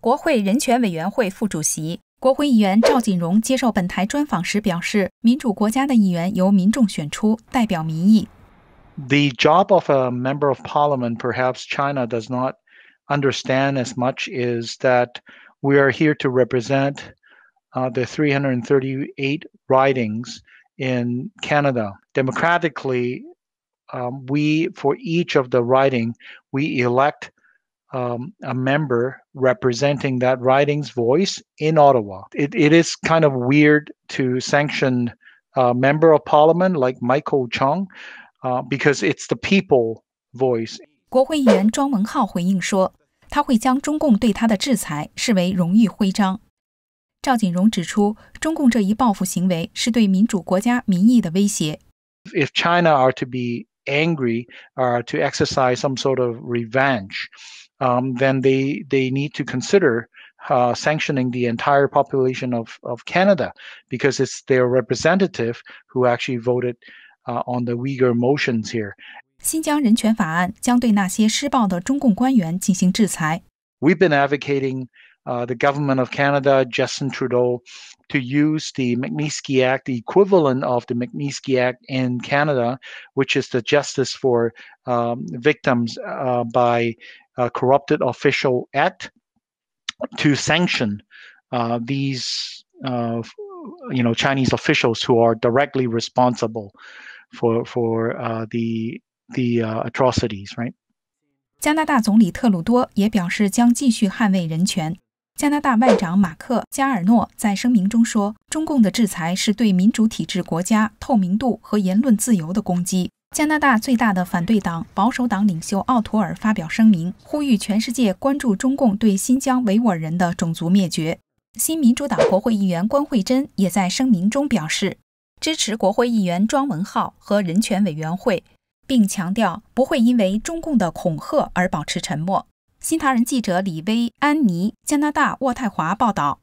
国会人权委员会副主席、国会议员赵锦荣接受本台专访时表示：“民主国家的议员由民众选出，代表民意。” The job of a member of parliament, perhaps China does not understand as much, is that we are here to represent uh, the 338 ridings in Canada. Democratically, um, we, for each of the riding, we elect um, a member representing that riding's voice in Ottawa. It, it is kind of weird to sanction a member of parliament like Michael Chong uh, because it's the people voice. 国会议员庄文浩回应说，他会将中共对他的制裁视为荣誉徽章。赵锦荣指出，中共这一报复行为是对民主国家民意的威胁。If China are to be angry or to exercise some sort of revenge, um, then they they need to consider uh, sanctioning the entire population of, of Canada because it's their representative who actually voted uh, on the Uyghur motions here. 新疆人权法案将对那些施暴的中共官员进行制裁。We've been advocating uh, the government of Canada, Justin Trudeau, to use the Magnitsky Act, the equivalent of the Magnitsky Act in Canada, which is the Justice for um, Victims uh, by uh, Corrupted Official Act, to sanction uh, these, uh, you know, Chinese officials who are directly responsible for for uh, the the atrocities, right? 加拿大总理特鲁多也表示将继续捍卫人权。 加拿大外长马克·加尔诺在声明中说：“中共的制裁是对民主体制国家透明度和言论自由的攻击。”加拿大最大的反对党保守党领袖奥图尔发表声明，呼吁全世界关注中共对新疆维吾尔人的种族灭绝。新民主党国会议员关慧珍也在声明中表示支持国会议员庄文浩和人权委员会，并强调不会因为中共的恐吓而保持沉默。新唐人记者李薇、安妮，加拿大渥太华报道。